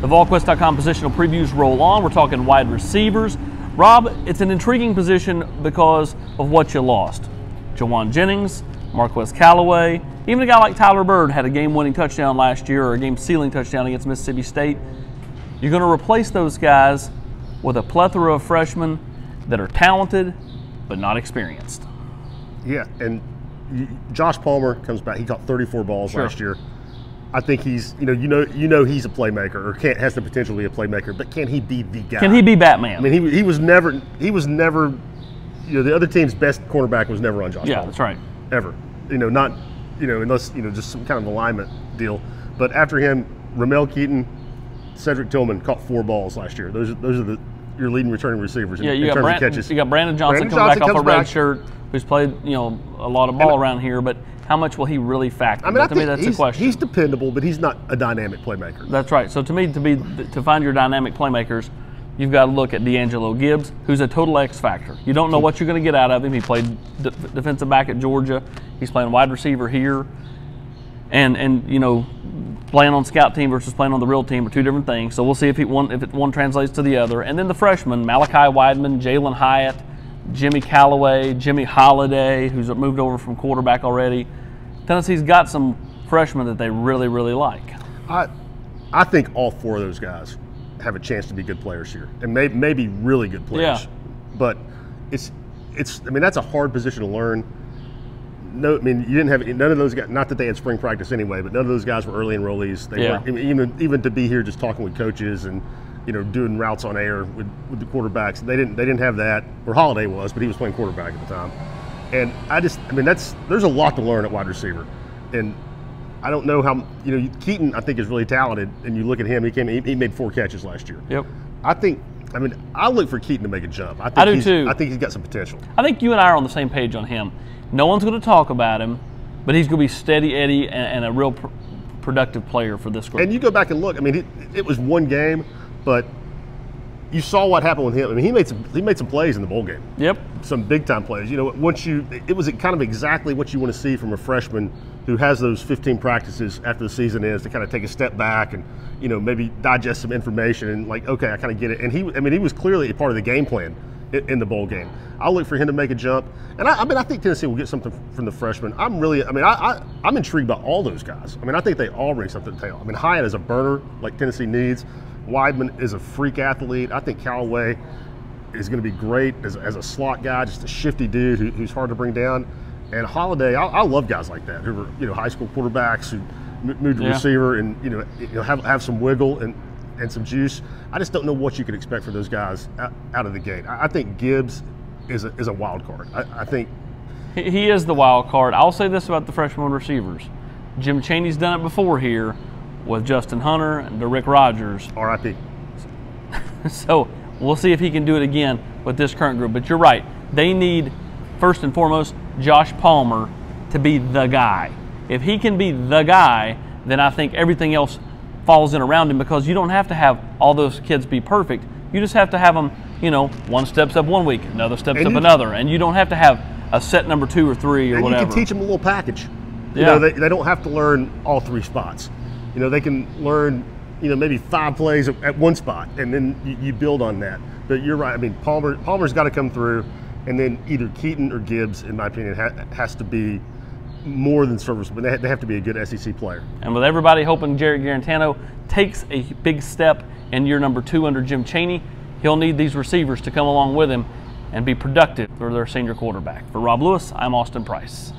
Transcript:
The VolQuest.com positional previews roll on. We're talking wide receivers. Rob, it's an intriguing position because of what you lost. Jauan Jennings, Marquez Callaway, even a guy like Tyler Byrd had a game winning touchdown last year or a game sealing touchdown against Mississippi State. You're going to replace those guys with a plethora of freshmen that are talented but not experienced. Yeah, and Josh Palmer comes back. He caught 34 balls Sure. last year. I think he's, you know, you know, you know, he's a playmaker or can't has the potential to be a playmaker. But can he be the guy? Can he be Batman? I mean, he, he was never, he was never, you know, the other team's best cornerback was never on Josh. yeah, Palmer, that's right. Ever, you know, not, you know, unless you know, just some kind of alignment deal. But after him, Ramel Keyton, Cedric Tillman caught four balls last year. Those those are the your leading returning receivers in, you in got, terms Brand, of catches. you got Brandon Johnson Brandon coming Johnson back off a red back. shirt, who's played you know a lot of ball And- around here, but how much will he really factor? I mean, I to me, that's the question. he's dependable, but he's not a dynamic playmaker. That's right. So to me, to be to find your dynamic playmakers, you've got to look at Deangelo Gibbs, who's a total X factor. You don't know what you're going to get out of him. He played de- defensive back at Georgia. He's playing wide receiver here, and and you know, playing on scout team versus playing on the real team are two different things. So we'll see if he one if it, one translates to the other. And then the freshmen, Malachi Wideman, Jalin Hyatt, Jimmy Calloway, Jimmy Holiday, who's moved over from quarterback already. Tennessee's got some freshmen that they really really like. I, I think all four of those guys have a chance to be good players here, and may, maybe really good players. Yeah. But it's, it's. I mean, that's a hard position to learn. No, I mean, you didn't have none of those guys. Not that they had spring practice anyway, but none of those guys were early enrollees. They Yeah. mean, even even to be here just talking with coaches and you know doing routes on air with, with the quarterbacks. They didn't they didn't have that. Or Holiday was, but he was playing quarterback at the time. And I just, I mean, that's there's a lot to learn at wide receiver, and I don't know how you know Keyton. I think is really talented, and you look at him. He came. He, he made four catches last year. Yep. I think. I mean, I look for Keyton to make a jump. I, think I do too. I think he's got some potential. I think you and I are on the same page on him. No one's going to talk about him, but he's going to be steady Eddie and, and a real pr- productive player for this group. And you go back and look. I mean, it, it was one game, but you saw what happened with him. I mean, he made some. He made some plays in the bowl game. yep. some big time plays. You know, once you, it was kind of exactly what you want to see from a freshman who has those 15 practices after the season is to kind of take a step back and, you know, maybe digest some information and like, okay, I kind of get it. And he, I mean, he was clearly a part of the game plan in, in the bowl game. I'll look for him to make a jump. And I, I mean, I think Tennessee will get something from the freshman. I'm really, I mean, I, I, I'm intrigued by all those guys. I mean, I think they all bring something to the table. I mean, Hyatt is a burner like Tennessee needs. Wideman is a freak athlete. I think Calloway is going to be great as, as a slot guy, just a shifty dude who, who's hard to bring down. And Holiday, I, I love guys like that who are you know high school quarterbacks who move to Yeah. receiver and you know, you know have, have some wiggle and, and some juice. I just don't know what you could expect from those guys out, of the gate. I, think Gibbs is a, is a wild card. I, I think He, is the wild card. I'll say this about the freshman receivers Jim Chaney's done it before here with Justin Hunter and Rick Rogers. RIP. So we'll see if he can do it again with this current group. But you're right. They need, first and foremost, Josh Palmer to be the guy. If he can be the guy, then I think everything else falls in around him because you don't have to have all those kids be perfect. You just have to have them, you know, one steps up one week, another steps And up another. And you don't have to have a set number two or three or and whatever. you can teach them a little package. You Yeah. know, they, they don't have to learn all three spots. You know, they can learn, you know, maybe five plays at, one spot, and then you, you build on that. But you're right. I mean, Palmer Palmer's got to come through, and then either Keyton or Gibbs, in my opinion, ha- has to be more than serviceable. They, they have to be a good SEC player. And with everybody hoping Jarrett Guarantano takes a big step in year number two under Jim Chaney, he'll need these receivers to come along with him and be productive for their senior quarterback. For Rob Lewis, I'm Austin Price.